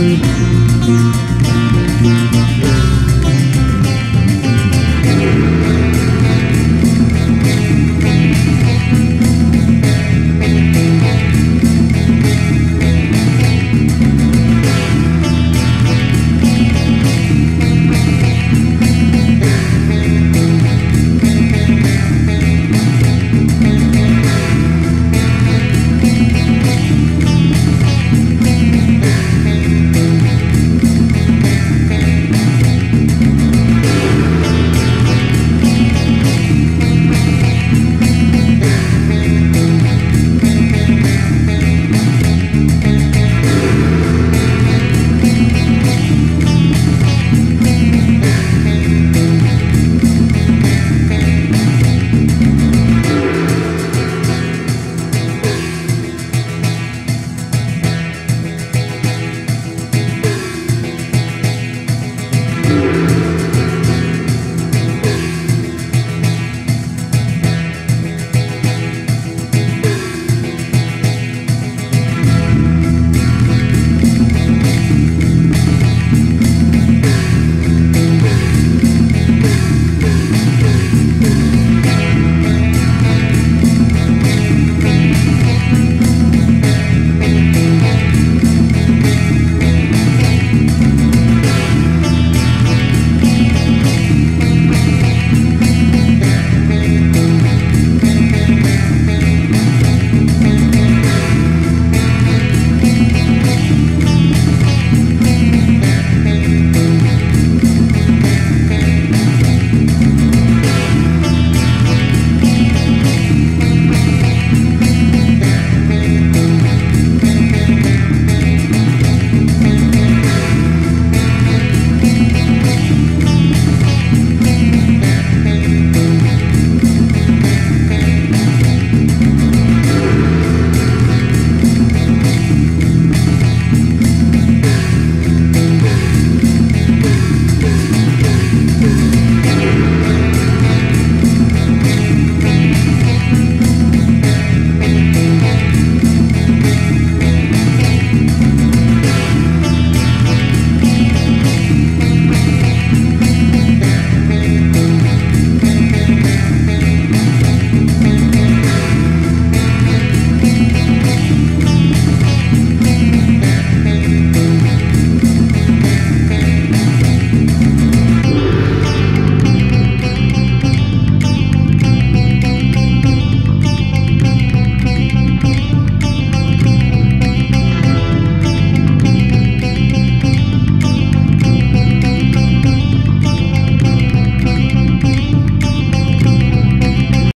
Mm-hmm.